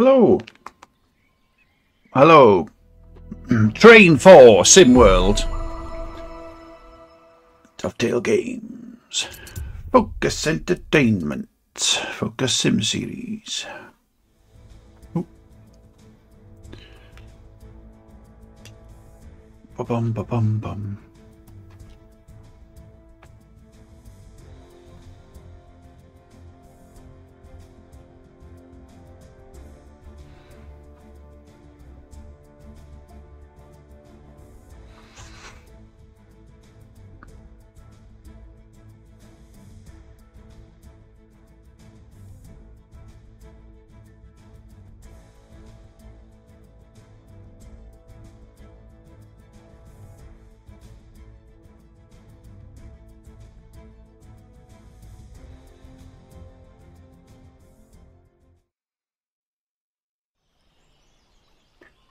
Hello. Hello. Train 4 SimWorld. Dovetail Games. Focus Entertainment. Focus Sim Series. Oh. Ba-bum, ba-bum, bum.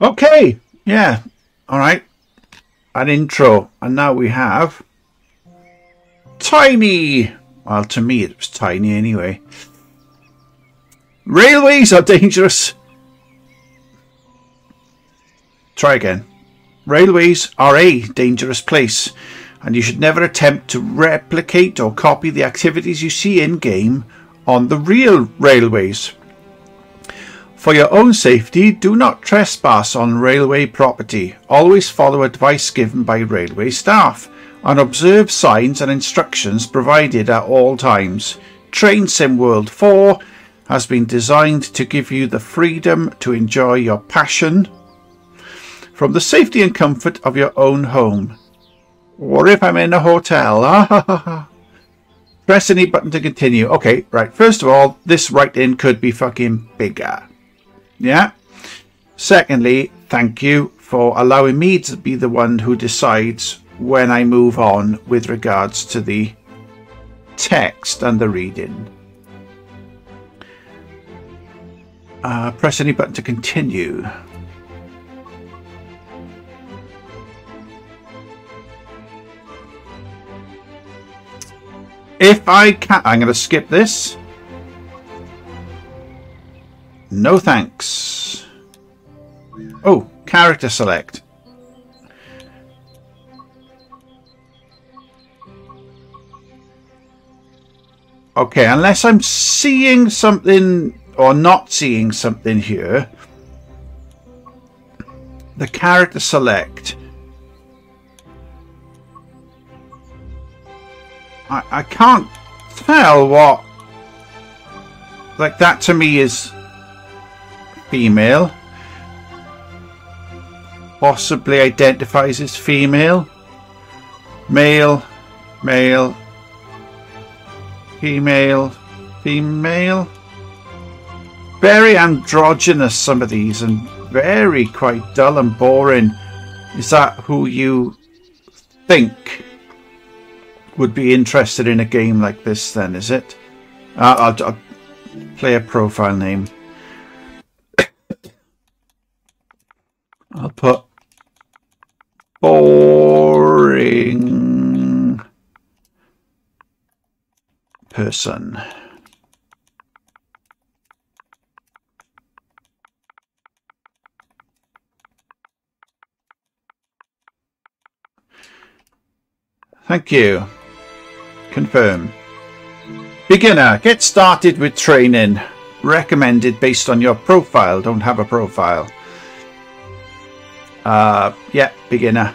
Okay, yeah, all right. An intro, and now we have tiny. Well, to me, it was tiny anyway. Railways are dangerous. Try again. Railways are a dangerous place, and you should never attempt to replicate or copy the activities you see in game on the real railways. For your own safety, do not trespass on railway property. Always follow advice given by railway staff and observe signs and instructions provided at all times. Train Sim World 4 has been designed to give you the freedom to enjoy your passion from the safety and comfort of your own home. Or if I'm in a hotel. Press any button to continue. Okay, right. First of all, this right in could be fucking bigger. Yeah. Secondly, thank you for allowing me to be the one who decides when I move on with regards to the text and the reading. Uh, press any button to continue. If I can, I'm going to skip this. No thanks. Oh, character select. Okay, unless I'm seeing something or not seeing something here, the character select. I, I can't tell what like that to me is female. Possibly identifies as female. Male, male, female, female. Very androgynous, some of these, and very quite dull and boring. Is that who you think would be interested in a game like this, then, is it? Uh, I'll, I'll play a profile name. I'll put boring person. Thank you. Confirm. Beginner, get started with training. Recommended based on your profile. Don't have a profile. Uh, yeah, beginner.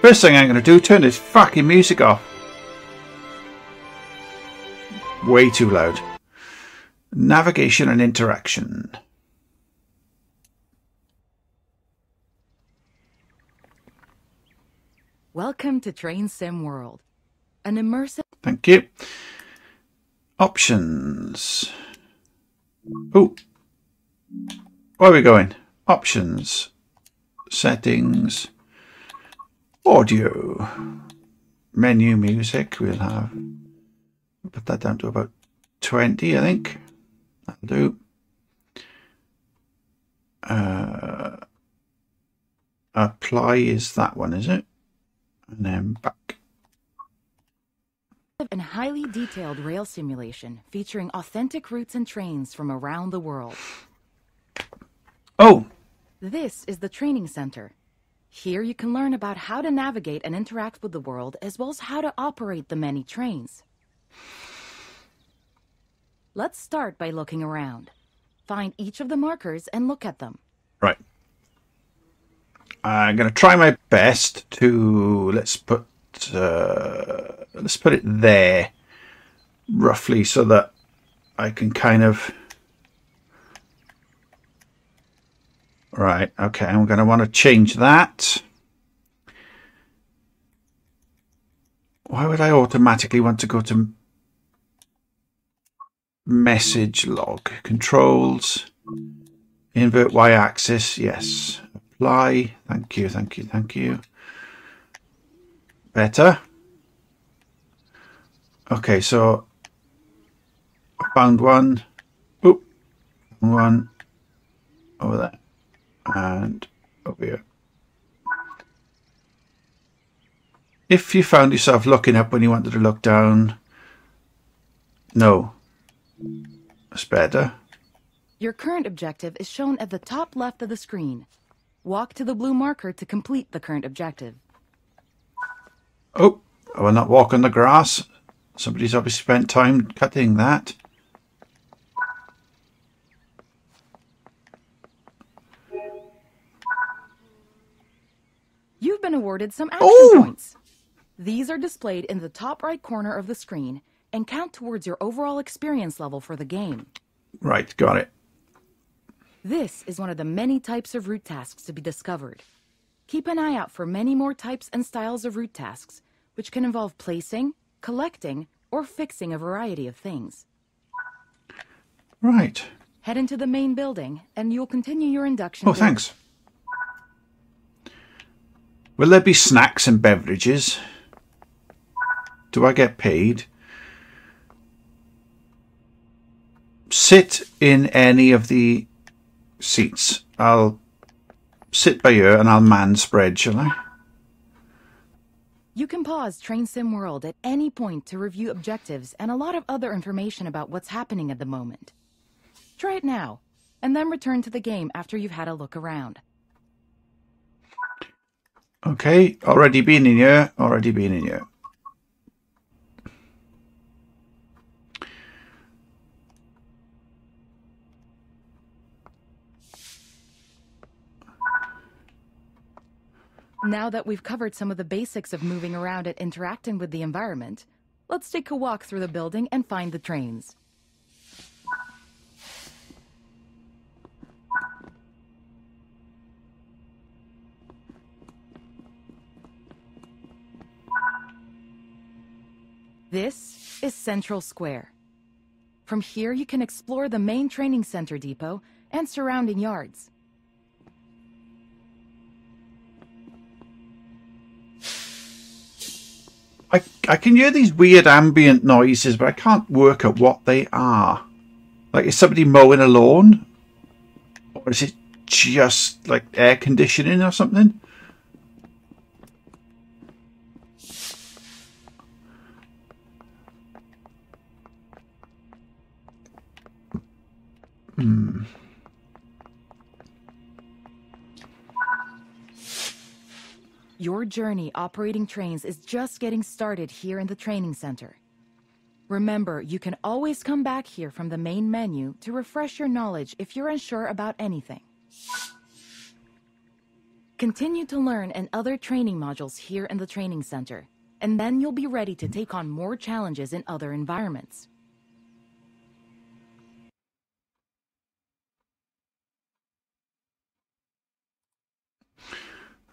First thing I'm going to do, turn this fucking music off. Way too loud. Navigation and interaction. Welcome to Train Sim World, an immersive. Thank you. Options. Oh, where are we going? Options. Settings. Audio. Menu music. We'll have. Put that down to about 20, I think. That'll do. Uh, apply is that one, is it? and then back. and highly detailed rail simulation featuring authentic routes and trains from around the world. Oh, This is the training center. Here you can learn about how to navigate and interact with the world as well as how to operate the many trains. Let's start by looking around. Find each of the markers and look at them. right. I'm going to try my best to let's put uh, let's put it there roughly so that I can kind of right okay I'm going to want to change that. Why would I automatically want to go to message log? Controls invert y-axis yes. Apply thank you thank you thank you. Better. Okay so I found one. Oop, one. Over there and over here if you found yourself looking up when you wanted to look down no that's better Your current objective is shown at the top left of the screen. Walk to the blue marker to complete the current objective. Oh, I will not walk on the grass. Somebody's obviously spent time cutting that. You've been awarded some action Oh! points. These are displayed in the top right corner of the screen and count towards your overall experience level for the game. Right, got it. This is one of the many types of route tasks to be discovered. Keep an eye out for many more types and styles of route tasks, which can involve placing, collecting, or fixing a variety of things. Right. Head into the main building, and you'll continue your induction. Oh, thanks. Will there be snacks and beverages? Do I get paid? Sit in any of the seats. I'll sit by you and I'll man spread, shall I? You can pause Train Sim World at any point to review objectives and a lot of other information about what's happening at the moment. Try it now, and then return to the game after you've had a look around. Okay, already been in here, already been in here. Now that we've covered some of the basics of moving around and interacting with the environment, let's take a walk through the building and find the trains. This is Central Square. From here, you can explore the main training center depot and surrounding yards. I, I can hear these weird ambient noises, but I can't work out what they are. Like, is somebody mowing a lawn? Or is it just like air conditioning or something? Your journey operating trains is just getting started here in the training center. Remember, you can always come back here from the main menu to refresh your knowledge if you're unsure about anything. Continue to learn in other training modules here in the training center, and then you'll be ready to take on more challenges in other environments.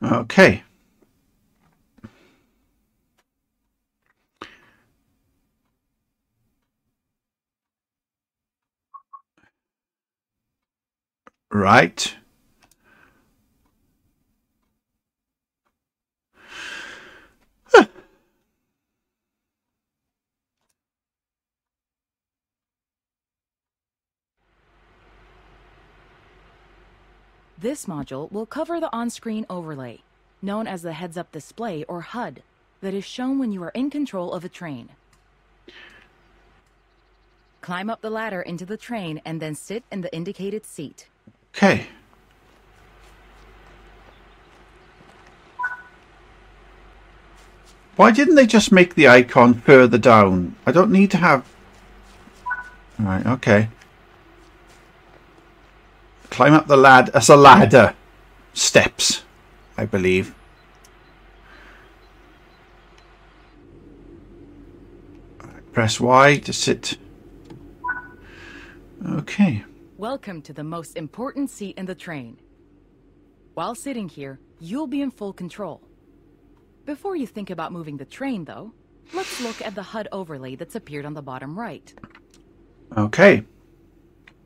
Okay. Right. This module will cover the on-screen overlay, known as the heads-up display or HUD, that is shown when you are in control of a train. Climb up the ladder into the train and then sit in the indicated seat. Okay. Why didn't they just make the icon further down? I don't need to have... Right, okay. Climb up the lad as a ladder. Steps, I believe. Press Y to sit. Okay. Welcome to the most important seat in the train. While sitting here, you'll be in full control. Before you think about moving the train, though, let's look at the HUD overlay that's appeared on the bottom right. Okay.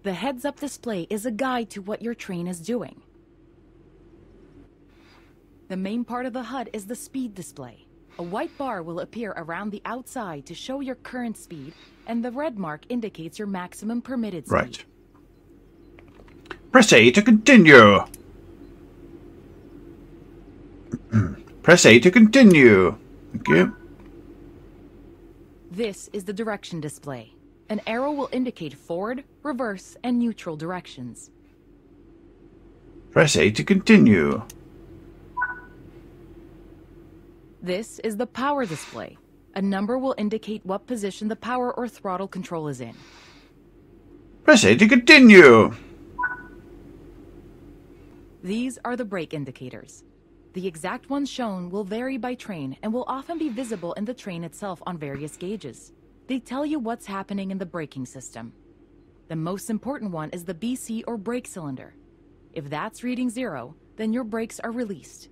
The heads-up display is a guide to what your train is doing. The main part of the HUD is the speed display. A white bar will appear around the outside to show your current speed, and the red mark indicates your maximum permitted speed. Right. Press A to continue. Press A to continue. Thank you. This is the direction display. An arrow will indicate forward, reverse, and neutral directions. Press A to continue. This is the power display. A number will indicate what position the power or throttle control is in. Press A to continue. These are the brake indicators. The exact ones shown will vary by train and will often be visible in the train itself on various gauges. They tell you what's happening in the braking system. The most important one is the BC or brake cylinder. If that's reading zero, then your brakes are released.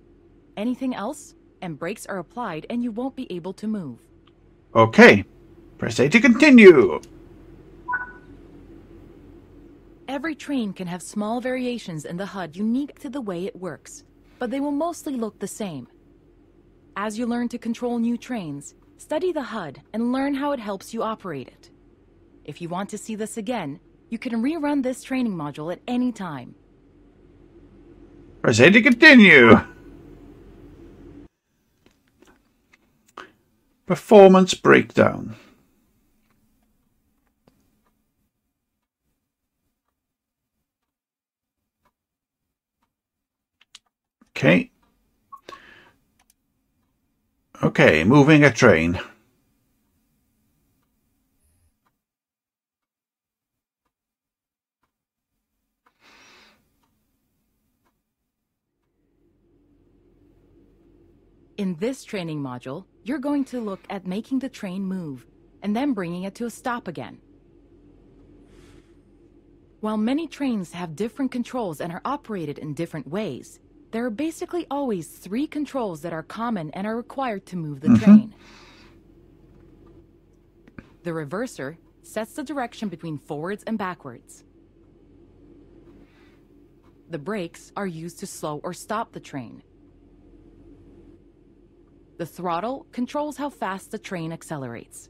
Anything else, and brakes are applied and you won't be able to move. Okay. Press A to continue. Every train can have small variations in the HUD unique to the way it works, but they will mostly look the same. As you learn to control new trains, study the HUD and learn how it helps you operate it. If you want to see this again, you can rerun this training module at any time. Press to continue. Performance breakdown. Okay. Okay, moving a train. In this training module, you're going to look at making the train move, and then bringing it to a stop again. While many trains have different controls and are operated in different ways, there are basically always three controls that are common and are required to move the Mhm. train. The reverser sets the direction between forwards and backwards. The brakes are used to slow or stop the train. The throttle controls how fast the train accelerates.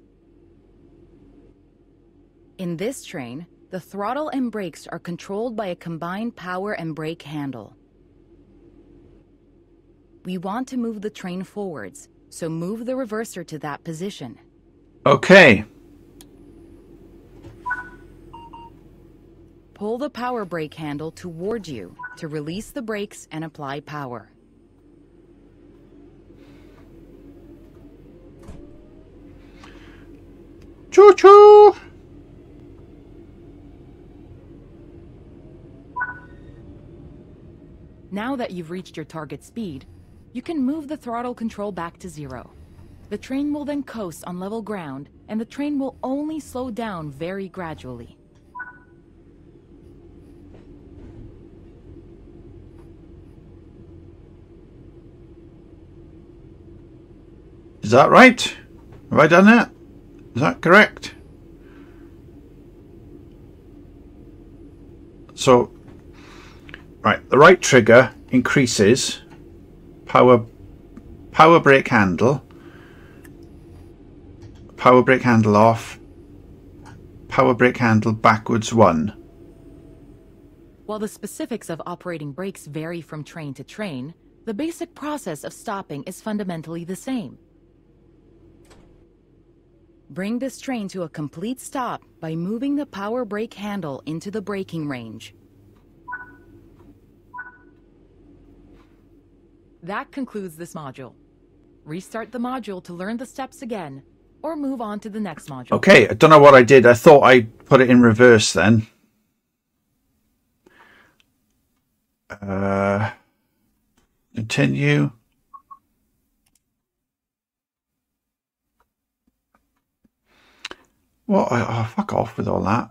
In this train, the throttle and brakes are controlled by a combined power and brake handle. We want to move the train forwards, so move the reverser to that position. Okay. Pull the power brake handle toward you to release the brakes and apply power. Choo choo. Now that you've reached your target speed, you can move the throttle control back to zero. The train will then coast on level ground, and the train will only slow down very gradually. Is that right? Have I done that? Is that correct? So, right, the right trigger increases power power brake handle power brake handle off power brake handle backwards one While the specifics of operating brakes vary from train to train, the basic process of stopping is fundamentally the same. Bring this train to a complete stop by moving the power brake handle into the braking range. That concludes this module. Restart the module to learn the steps again, or move on to the next module. Okay, I don't know what I did. I thought I put it in reverse then. Uh, continue. What? Oh, fuck off with all that.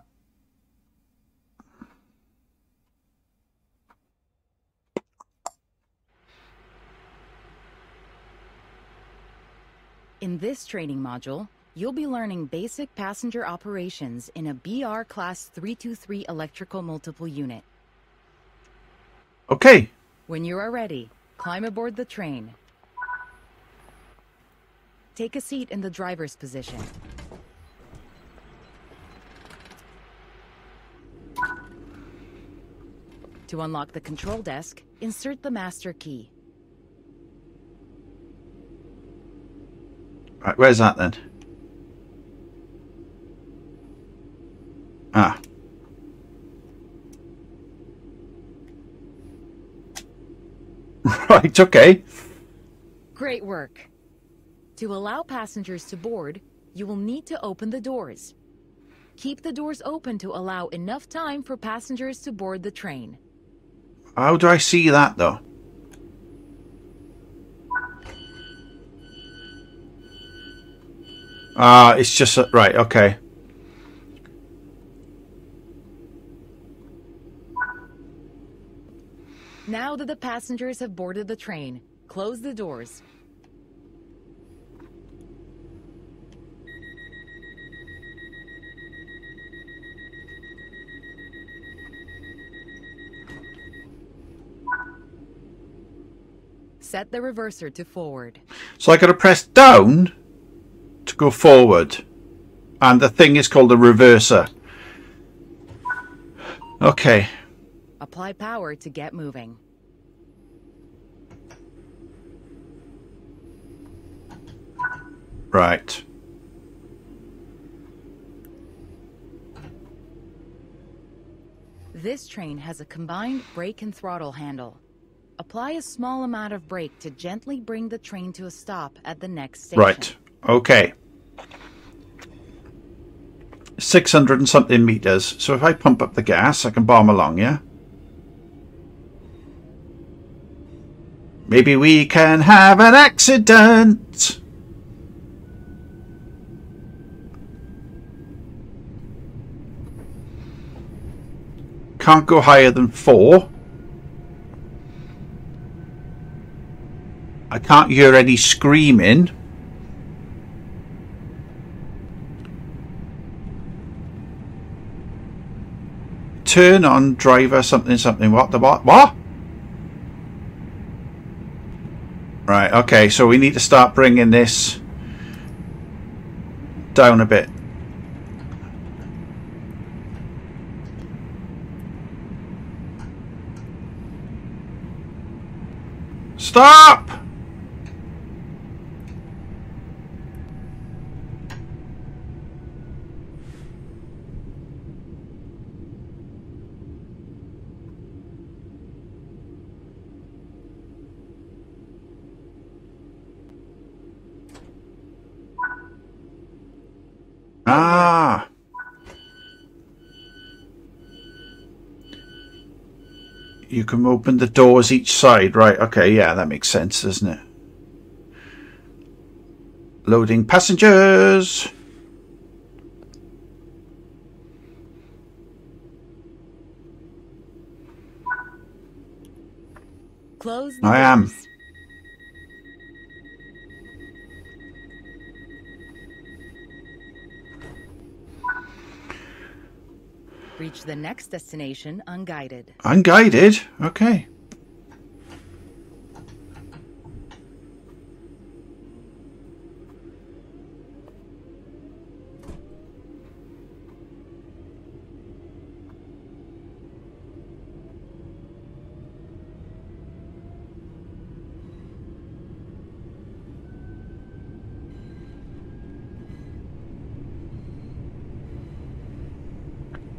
In this training module, you'll be learning basic passenger operations in a BR Class 323 electrical multiple unit. Okay. When you are ready, climb aboard the train. Take a seat in the driver's position. To unlock the control desk, insert the master key. Right, where's that then? Ah. Right, okay. Great work. To allow passengers to board, you will need to open the doors. Keep the doors open to allow enough time for passengers to board the train. How do I see that though? Ah, it's just a, right. Okay. Now that the passengers have boarded the train, close the doors. Set the reverser to forward. So I got to press down to go forward, and the thing is called a reverser. Okay. Apply power to get moving. Right. This train has a combined brake and throttle handle. Apply a small amount of brake to gently bring the train to a stop at the next station. Right. Okay. 600 and something meters. So if I pump up the gas, I can bomb along, yeah? Maybe we can have an accident. Can't go higher than four. I can't hear any screaming. Turn on driver something something. What the what? What? Right, okay, so we need to start bringing this down a bit. Stop! You can open the doors each side. Right, okay, yeah, that makes sense, doesn't it? Loading passengers. Close I am. doors. Reach the next destination unguided. Unguided? Okay.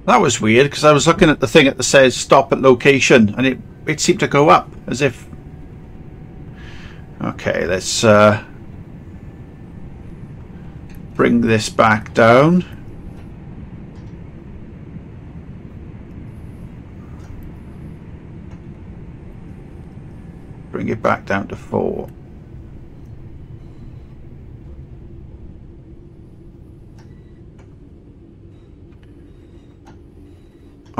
That was weird because I was looking at the thing that says stop at location and it, it seemed to go up as if... Okay, let's uh, bring this back down. Bring it back down to four.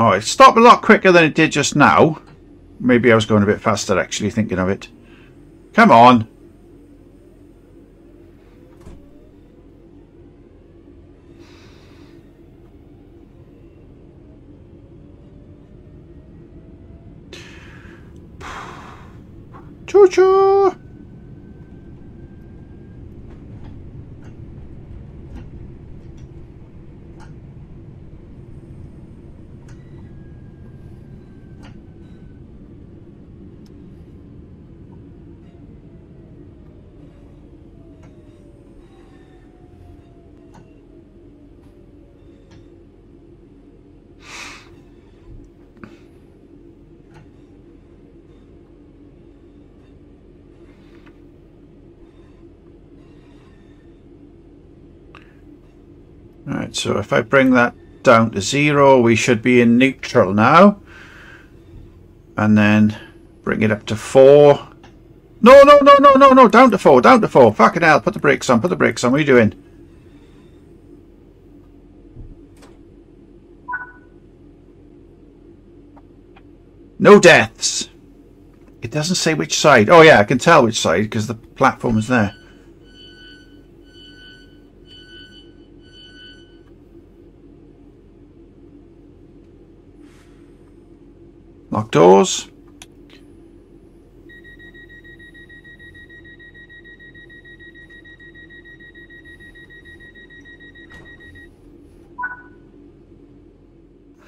Oh, it stopped a lot quicker than it did just now. Maybe I was going a bit faster actually thinking of it. Come on. Choo-choo! Right, so if I bring that down to zero, we should be in neutral now. And then bring it up to four. No, no, no, no, no, no, down to four, down to four. Fucking hell, put the brakes on, put the brakes on. What are you doing? No deaths. It doesn't say which side. Oh yeah, I can tell which side because the platform is there. Lock doors.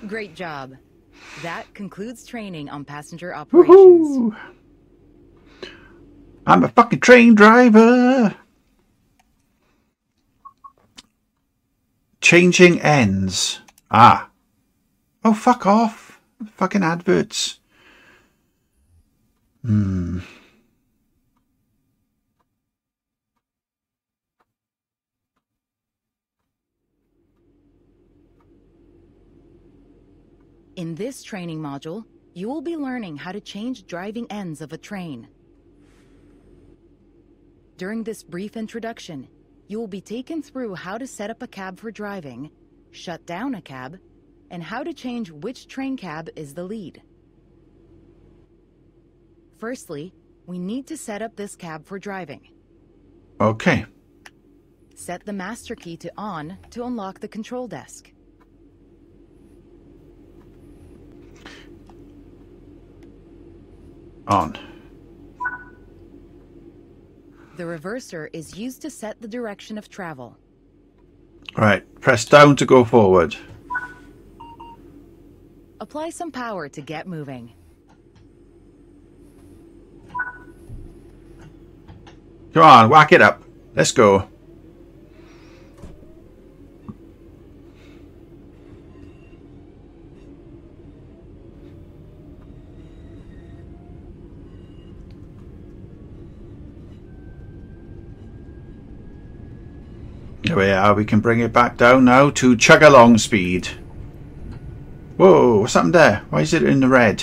Great job. That concludes training on passenger operations. I'm a fucking train driver. Changing ends. Ah. Oh, fuck off. Fucking adverts. Hmm. In this training module, you will be learning how to change driving ends of a train. During this brief introduction, you will be taken through how to set up a cab for driving, shut down a cab, and how to change which train cab is the lead. Firstly, we need to set up this cab for driving. Okay. Set the master key to on to unlock the control desk. On. The reverser is used to set the direction of travel. Right. Press down to go forward. Apply some power to get moving. Come on, whack it up. Let's go. There we are. We can bring it back down now to chug along speed. Whoa, what's happened there? Why is it in the red?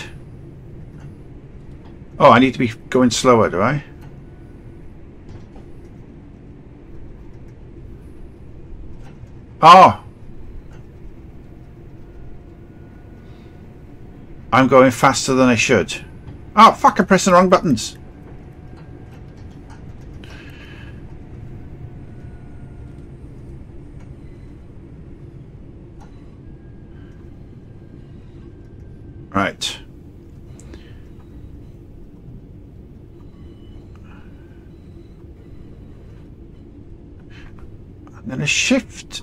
Oh, I need to be going slower, do I? Oh! I'm going faster than I should. Oh, fuck, I'm pressing the wrong buttons. Right. I'm going to shift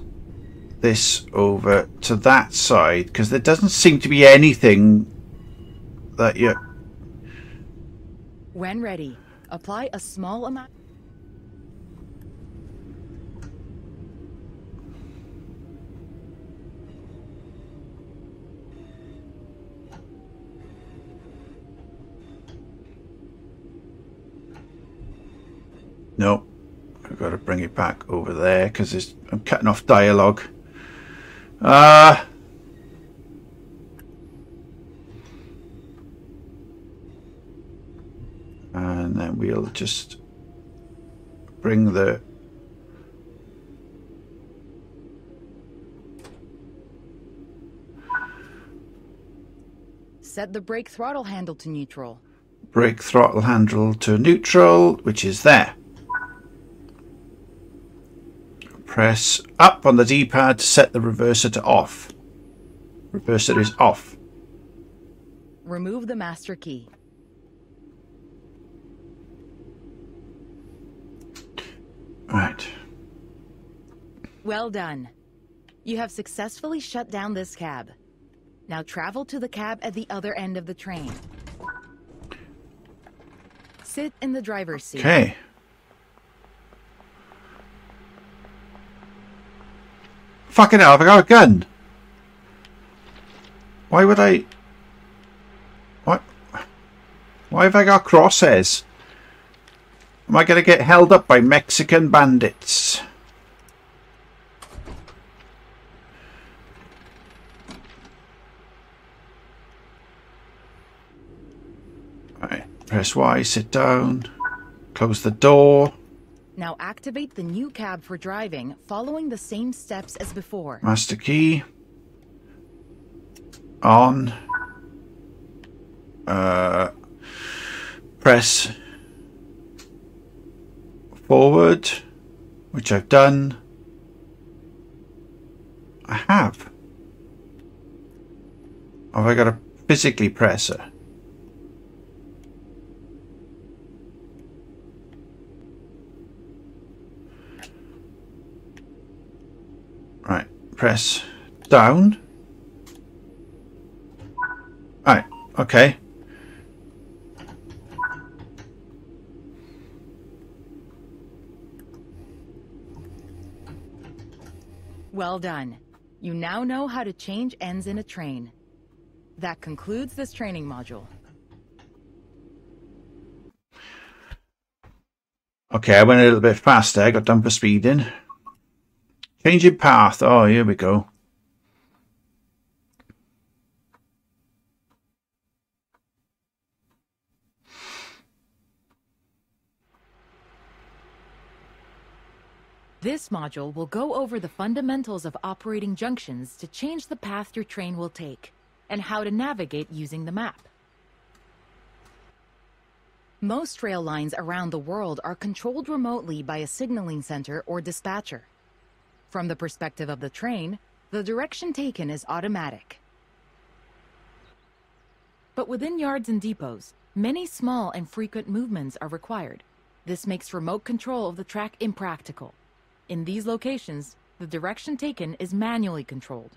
this over to that side because there doesn't seem to be anything that you... When ready, apply a small amount... I've got to bring it back over there because I'm cutting off dialogue. Uh, and then we'll just bring the Set the brake throttle handle to neutral. brake throttle handle to neutral, which is there. Press up on the D-pad to set the reverser to off. Reverser is off. Remove the master key. Right. Well done. You have successfully shut down this cab. Now travel to the cab at the other end of the train. Sit in the driver's seat. Okay. Fucking hell, I got a gun? Why would I... What? Why have I got crosshairs? Am I going to get held up by Mexican bandits? Right, press Y, sit down, close the door. Now activate the new cab for driving, following the same steps as before. Master key. On. Uh, press forward, which I've done. I have. Have I got to physically press it? Right, press down. Right, okay. Well done. You now know how to change ends in a train. That concludes this training module. Okay, I went a little bit faster. I got done for speeding. Changing path. Oh, here we go. This module will go over the fundamentals of operating junctions to change the path your train will take, and how to navigate using the map. Most rail lines around the world are controlled remotely by a signaling center or dispatcher. From the perspective of the train, the direction taken is automatic. But within yards and depots, many small and frequent movements are required. This makes remote control of the track impractical. In these locations, the direction taken is manually controlled.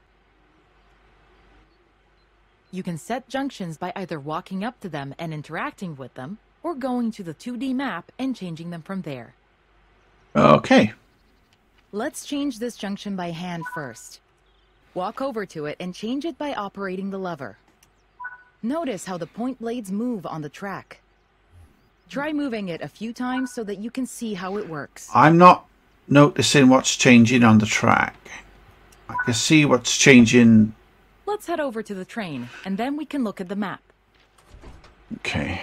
You can set junctions by either walking up to them and interacting with them, or going to the 2D map and changing them from there. Okay. Let's change this junction by hand first. Walk over to it and change it by operating the lever. Notice how the point blades move on the track. Try moving it a few times so that you can see how it works. I'm not noticing what's changing on the track. I can see what's changing. Let's head over to the train, and then we can look at the map. Okay.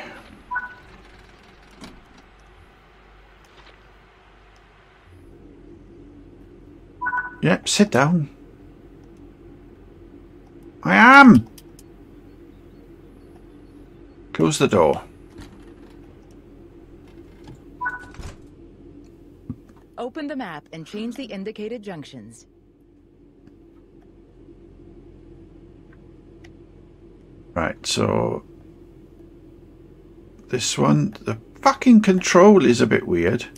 Yep, sit down. I am! Close the door. Open the map and change the indicated junctions. Right, so this one, the fucking control is a bit weird.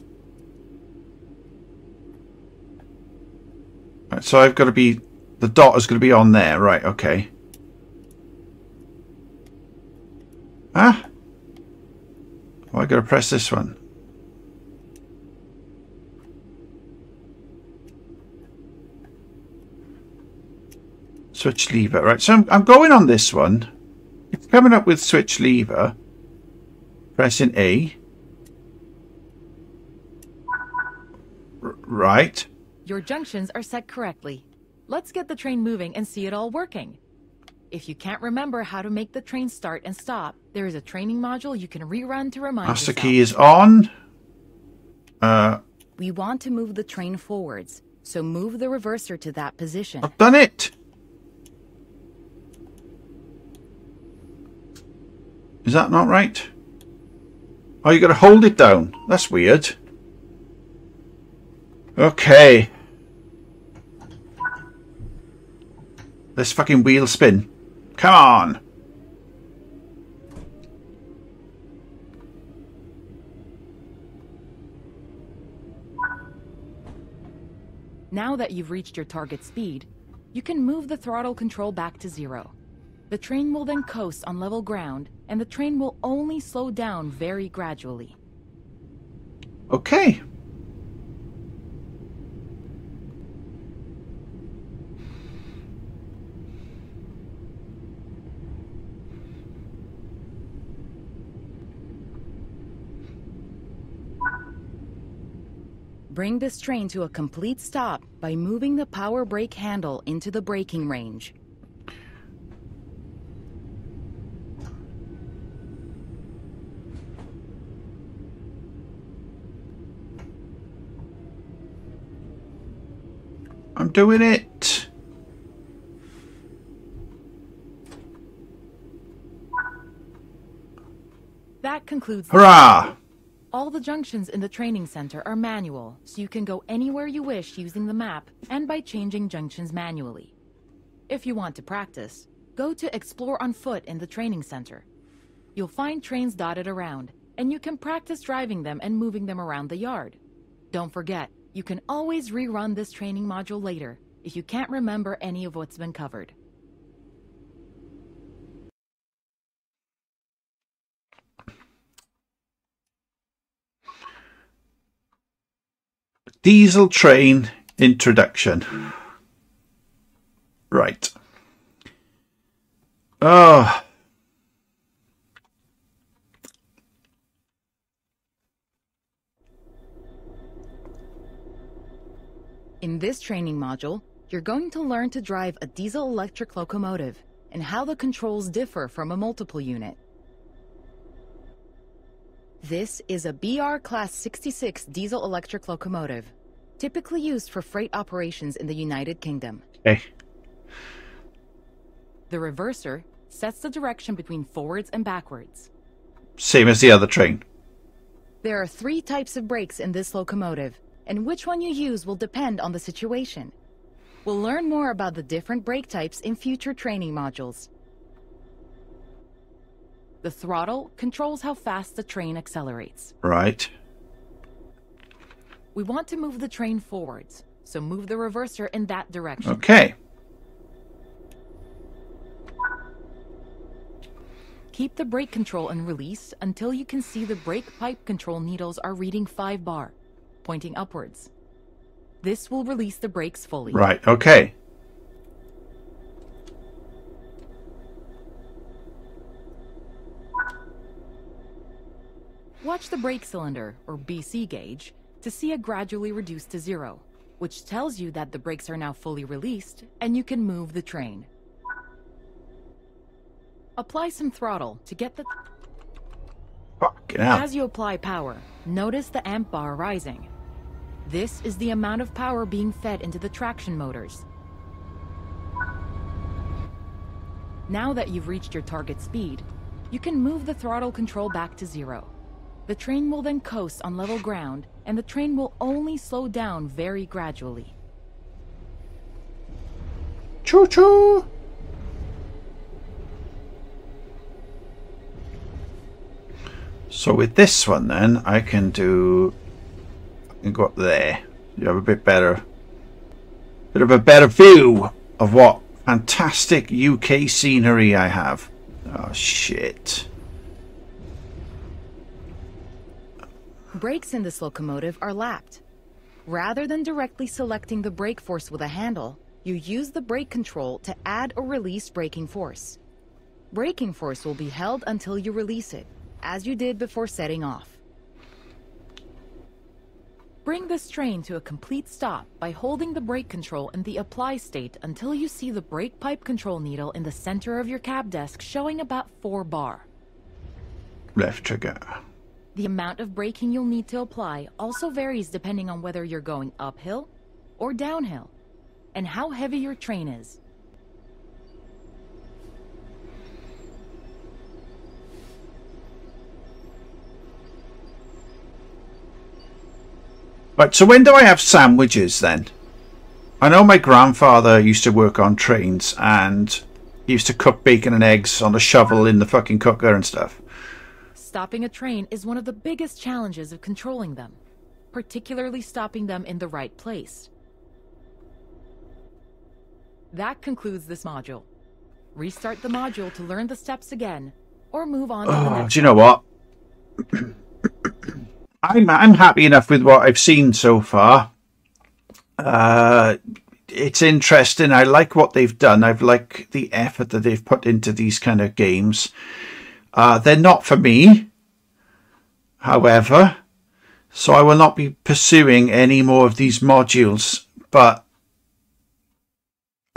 So I've got to be, the dot is going to be on there, right, okay. Ah? Oh, I got to press this one. Switch lever, right, so I'm, I'm going on this one. It's coming up with switch lever. Pressing A. Right. Your junctions are set correctly. Let's get the train moving and see it all working. If you can't remember how to make the train start and stop, there is a training module you can rerun to remind Master yourself. key is on. Uh, We want to move the train forwards, so move the reverser to that position. I've done it. Is that not right? Oh, you got to hold it down. That's weird. Okay. This fucking wheel spin. Come on. Now that you've reached your target speed, you can move the throttle control back to zero. The train will then coast on level ground, and the train will only slow down very gradually. Okay. Bring this train to a complete stop by moving the power brake handle into the braking range. I'm doing it. That concludes Hurrah! All the junctions in the training center are manual, so you can go anywhere you wish using the map and by changing junctions manually. If you want to practice, go to Explore on Foot in the training center. You'll find trains dotted around, and you can practice driving them and moving them around the yard. Don't forget, you can always rerun this training module later if you can't remember any of what's been covered. Diesel train introduction. Right. Oh. In this training module, you're going to learn to drive a diesel-electric locomotive and how the controls differ from a multiple unit. This is a BR Class 66 diesel-electric locomotive, typically used for freight operations in the United Kingdom. Okay. The reverser sets the direction between forwards and backwards. Same as the other train. There are three types of brakes in this locomotive, and which one you use will depend on the situation. We'll learn more about the different brake types in future training modules. The throttle controls how fast the train accelerates. Right. We want to move the train forwards, so move the reverser in that direction. Okay. Keep the brake control and release until you can see the brake pipe control needles are reading 5 bar, pointing upwards. This will release the brakes fully. Right. Okay. Watch the brake cylinder, or BC gauge, to see it gradually reduce to zero, which tells you that the brakes are now fully released and you can move the train. Apply some throttle to get the... Fucking hell. As you apply power, notice the amp bar rising. This is the amount of power being fed into the traction motors. Now that you've reached your target speed, you can move the throttle control back to zero. The train will then coast on level ground, and the train will only slow down very gradually. Choo choo. So with this one then, I can do, I can go up there. You have a bit better, bit of a better view of what fantastic UK scenery I have. Oh shit. Brakes in this locomotive are lapped. Rather than directly selecting the brake force with a handle, you use the brake control to add or release braking force. Braking force will be held until you release it, as you did before setting off. Bring this train to a complete stop by holding the brake control in the apply state until you see the brake pipe control needle in the center of your cab desk showing about 4 bar. Left trigger. The amount of braking you'll need to apply also varies depending on whether you're going uphill or downhill, and how heavy your train is. Right, so when do I have sandwiches then? I know my grandfather used to work on trains and he used to cook bacon and eggs on a shovel in the fucking cooker and stuff. Stopping a train is one of the biggest challenges of controlling them, particularly stopping them in the right place. That concludes this module. Restart the module to learn the steps again, or move on to the Oh, next. do you know what? I'm I'm happy enough with what I've seen so far. Uh, it's interesting. I like what they've done. I've like the effort that they've put into these kind of games. Uh, they're not for me, however, so I will not be pursuing any more of these modules. But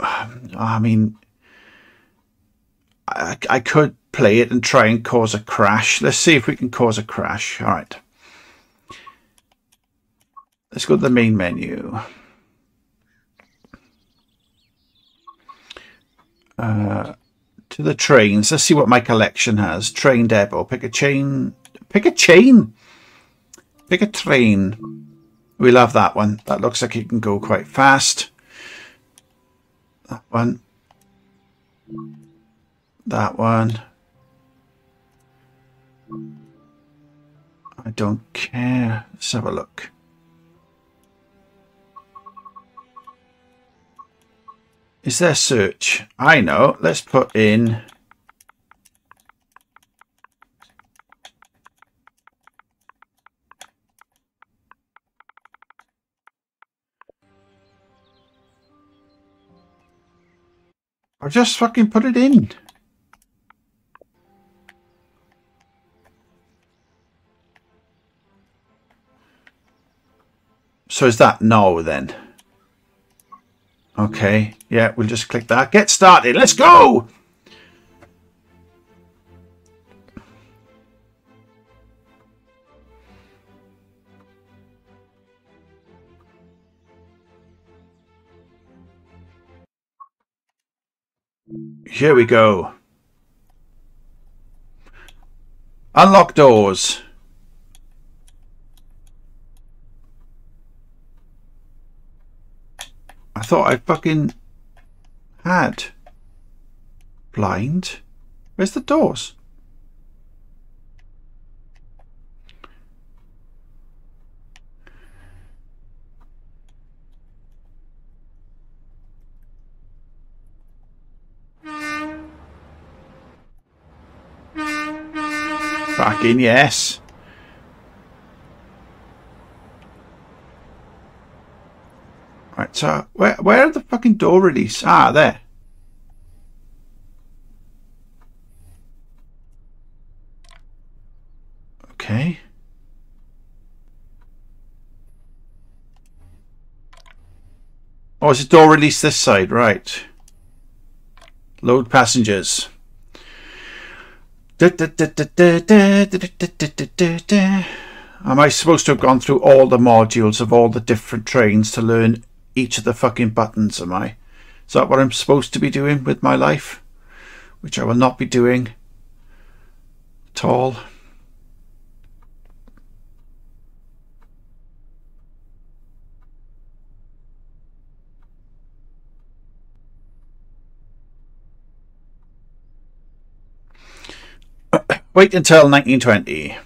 I mean, I, I could play it and try and cause a crash. Let's see if we can cause a crash. All right. Let's go to the main menu. Uh, to the trains. Let's see what my collection has. Train depot. Pick a chain. Pick a chain. Pick a train. We love that one. That looks like it can go quite fast. That one. That one. I don't care. Let's have a look. Is there search? I know. Let's put in. I'll just fucking put it in. So is that no then? Okay, yeah, we'll just click that. Get started. Let's go! Here we go. Unlock doors. I thought I fucking had. Blind? Where's the doors? Fucking yes. Right, so where where are the fucking door release? Ah, there. Okay. Oh, it's a door release this side, right. Load passengers. Am I supposed to have gone through all the modules of all the different trains to learn each of the fucking buttons, am I? Is that what I'm supposed to be doing with my life? Which I will not be doing at all. Wait until 1920.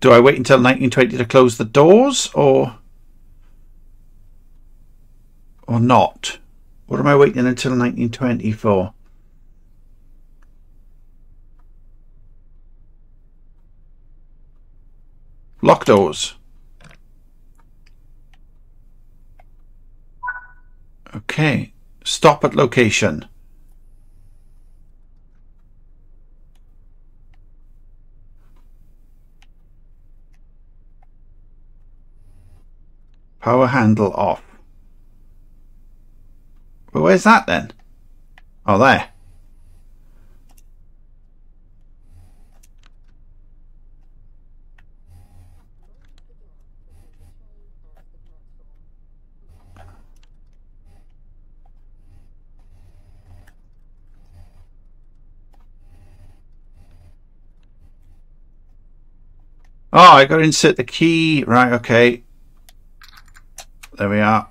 Do I wait until 1920 to close the doors or or not? What am I waiting until 1920 for? Lock doors. Okay. Stop at location. Power handle off. Well, where's that then? Oh, there. Oh, I got to insert the key. Right, okay. There we are.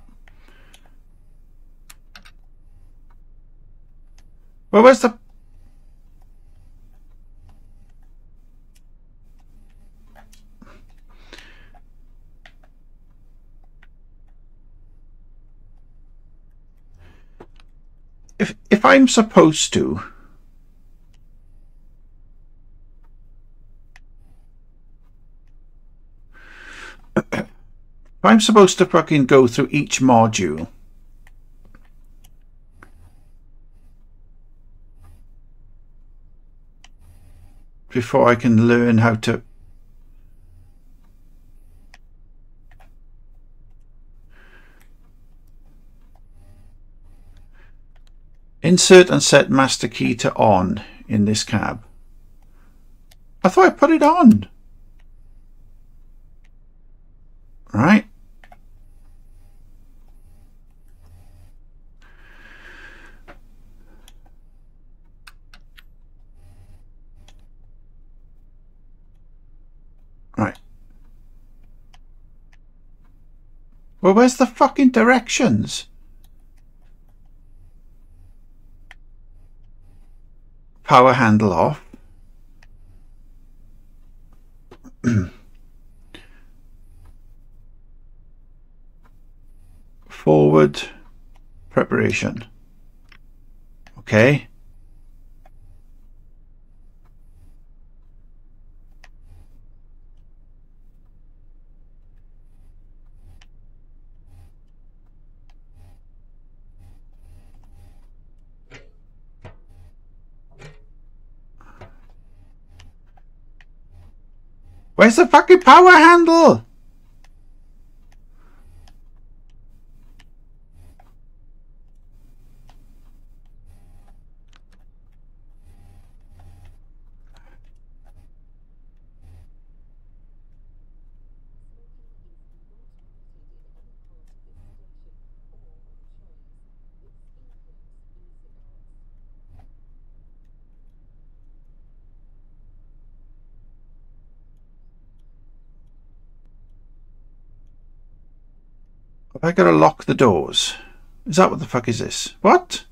Well, where's the... If, if I'm supposed to... I'm supposed to fucking go through each module before I can learn how to Insert and set master key to on in this cab. I thought I put it on. Right. Well, where's the fucking directions? Power handle off. Forward preparation. Okay. Where's the fucking power handle? Have I got to lock the doors? Is that what the fuck is this? What?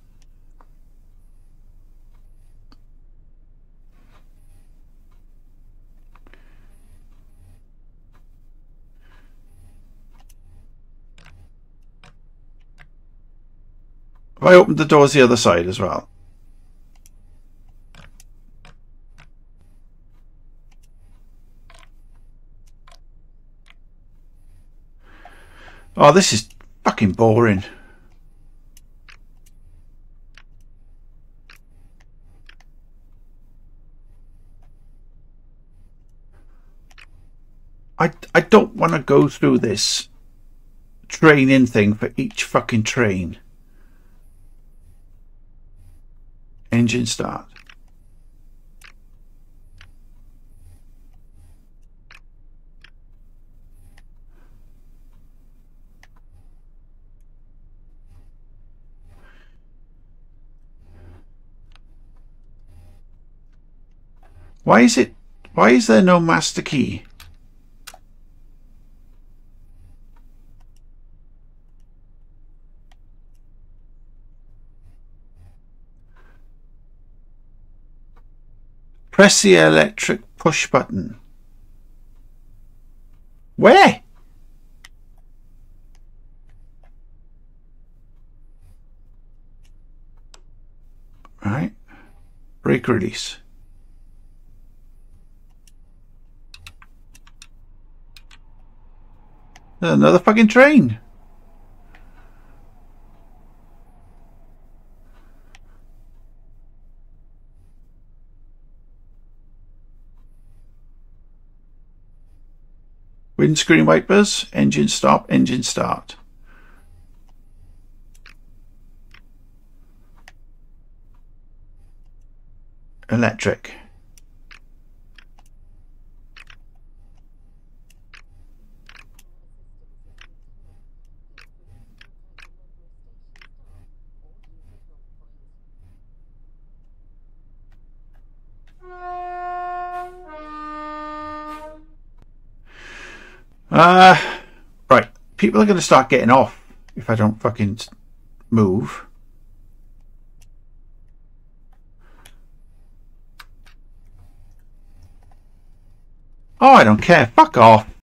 Have I opened the doors the other side as well? Oh, this is fucking boring. I, I don't want to go through this training thing for each fucking train. Engine start. Why is it, why is there no master key? Press the electric push button. Where? Right. Brake release. Another fucking train. Windscreen wipers, engine stop, engine start. Electric. Uh, right. People are going to start getting off if I don't fucking move. Oh, I don't care. Fuck off.